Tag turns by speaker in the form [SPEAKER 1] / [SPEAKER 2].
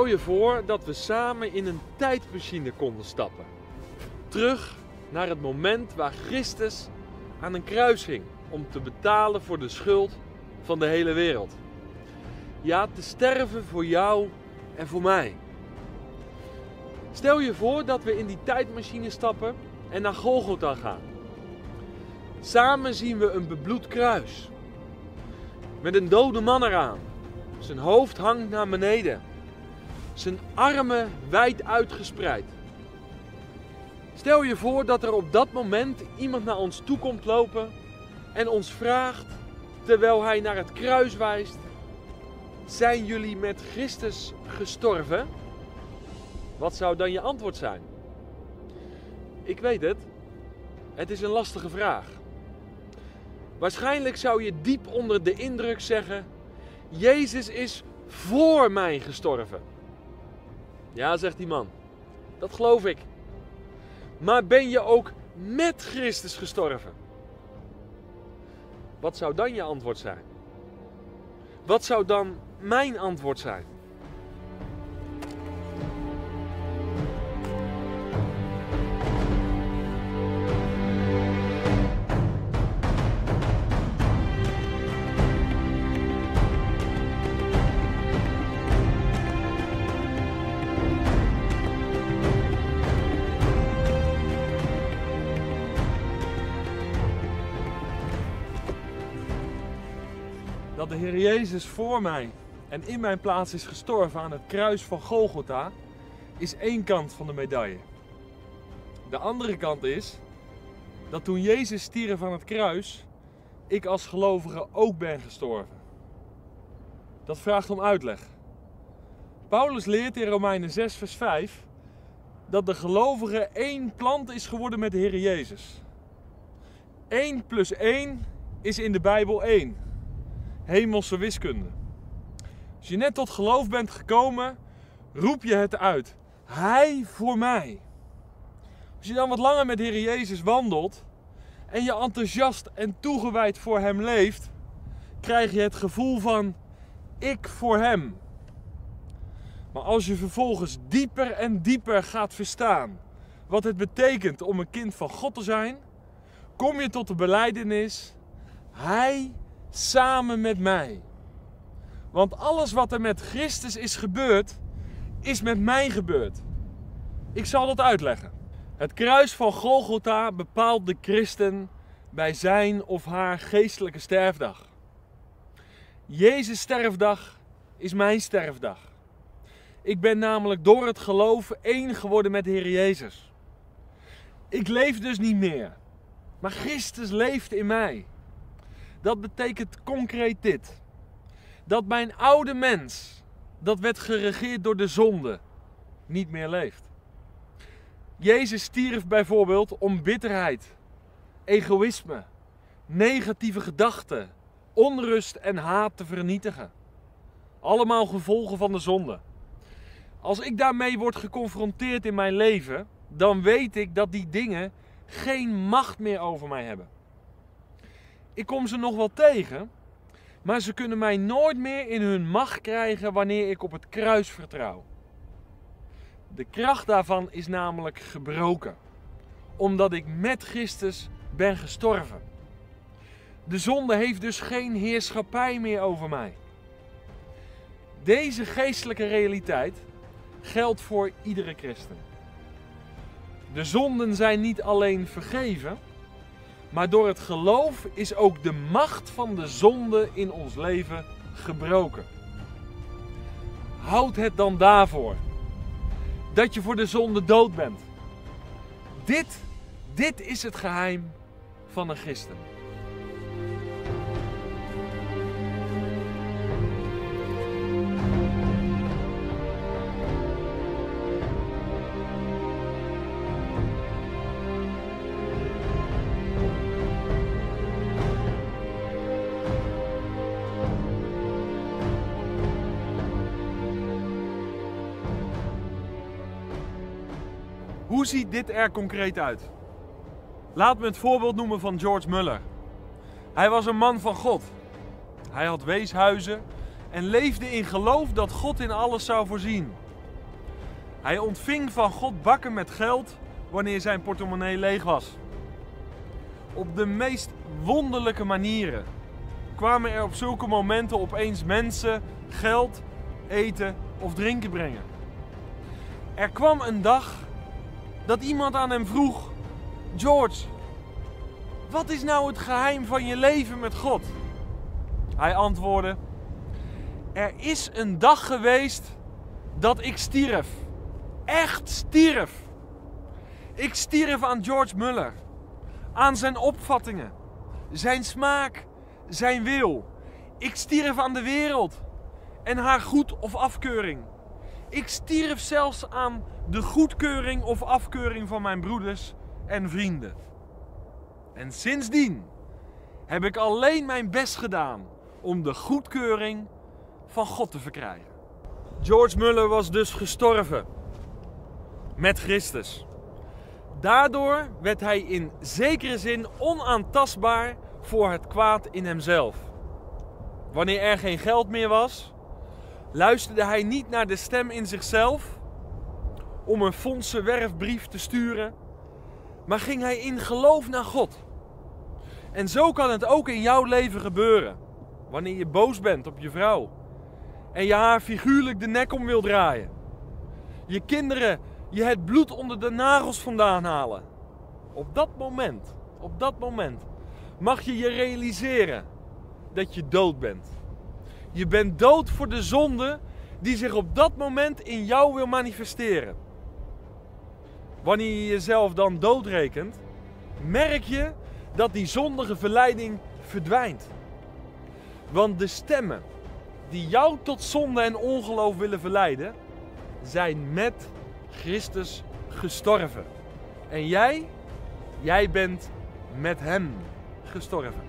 [SPEAKER 1] Stel je voor dat we samen in een tijdmachine konden stappen. Terug naar het moment waar Christus aan een kruis hing om te betalen voor de schuld van de hele wereld. Ja, te sterven voor jou en voor mij. Stel je voor dat we in die tijdmachine stappen en naar Golgotha gaan. Samen zien we een bebloed kruis. Met een dode man eraan. Zijn hoofd hangt naar beneden. Zijn armen wijd uitgespreid. Stel je voor dat er op dat moment iemand naar ons toe komt lopen en ons vraagt, terwijl hij naar het kruis wijst: Zijn jullie met Christus gestorven? Wat zou dan je antwoord zijn? Ik weet het. Het is een lastige vraag. Waarschijnlijk zou je diep onder de indruk zeggen: Jezus is voor mij gestorven. Ja, zegt die man. Dat geloof ik. Maar ben je ook met Christus gestorven? Wat zou dan je antwoord zijn? Wat zou dan mijn antwoord zijn? Dat de Heer Jezus voor mij en in mijn plaats is gestorven aan het kruis van Golgotha, is één kant van de medaille. De andere kant is dat toen Jezus stierf aan het kruis, ik als gelovige ook ben gestorven. Dat vraagt om uitleg. Paulus leert in Romeinen 6, vers 5 dat de gelovige één plant is geworden met de Heer Jezus. 1 plus 1 is in de Bijbel 1 hemelse wiskunde. Als je net tot geloof bent gekomen, roep je het uit. Hij voor mij. Als je dan wat langer met Heer Jezus wandelt en je enthousiast en toegewijd voor Hem leeft, krijg je het gevoel van ik voor Hem. Maar als je vervolgens dieper en dieper gaat verstaan wat het betekent om een kind van God te zijn, kom je tot de beleidenis: Hij samen met mij. Want alles wat er met Christus is gebeurd, is met mij gebeurd. Ik zal dat uitleggen. Het kruis van Golgotha bepaalt de christen bij zijn of haar geestelijke sterfdag. Jezus' sterfdag is mijn sterfdag. Ik ben namelijk door het geloof één geworden met de Heer Jezus. Ik leef dus niet meer, maar Christus leeft in mij. Dat betekent concreet dit. Dat mijn oude mens, dat werd geregeerd door de zonde, niet meer leeft. Jezus stierf bijvoorbeeld om bitterheid, egoïsme, negatieve gedachten, onrust en haat te vernietigen. Allemaal gevolgen van de zonde. Als ik daarmee word geconfronteerd in mijn leven, dan weet ik dat die dingen geen macht meer over mij hebben. Ik kom ze nog wel tegen, maar ze kunnen mij nooit meer in hun macht krijgen wanneer ik op het kruis vertrouw. De kracht daarvan is namelijk gebroken, omdat ik met Christus ben gestorven. De zonde heeft dus geen heerschappij meer over mij. Deze geestelijke realiteit geldt voor iedere christen. De zonden zijn niet alleen vergeven, maar door het geloof is ook de macht van de zonde in ons leven gebroken. Houd het dan daarvoor. Dat je voor de zonde dood bent. Dit, dit is het geheim van een christen. Hoe ziet dit er concreet uit? Laat me het voorbeeld noemen van George Muller. Hij was een man van God. Hij had weeshuizen en leefde in geloof dat God in alles zou voorzien. Hij ontving van God bakken met geld wanneer zijn portemonnee leeg was. Op de meest wonderlijke manieren kwamen er op zulke momenten opeens mensen geld, eten of drinken brengen. Er kwam een dag dat iemand aan hem vroeg: George, wat is nou het geheim van je leven met God? Hij antwoordde: Er is een dag geweest dat ik stierf. Echt stierf. Ik stierf aan George Muller. Aan zijn opvattingen, zijn smaak, zijn wil. Ik stierf aan de wereld en haar goed of afkeuring. Ik stierf zelfs aan de goedkeuring of afkeuring van mijn broeders en vrienden. En sindsdien heb ik alleen mijn best gedaan om de goedkeuring van God te verkrijgen. George Muller was dus gestorven met Christus. Daardoor werd hij in zekere zin onaantastbaar voor het kwaad in hemzelf. Wanneer er geen geld meer was, luisterde hij niet naar de stem in zichzelf om een fondsenwerfbrief te sturen, maar ging hij in geloof naar God. En zo kan het ook in jouw leven gebeuren. Wanneer je boos bent op je vrouw en je haar figuurlijk de nek om wil draaien. Je kinderen je het bloed onder de nagels vandaan halen. Op dat moment, op dat moment mag je je realiseren dat je dood bent. Je bent dood voor de zonde die zich op dat moment in jou wil manifesteren. Wanneer je jezelf dan doodrekent, merk je dat die zondige verleiding verdwijnt. Want de stemmen die jou tot zonde en ongeloof willen verleiden, zijn met Christus gestorven. En jij, jij bent met Hem gestorven.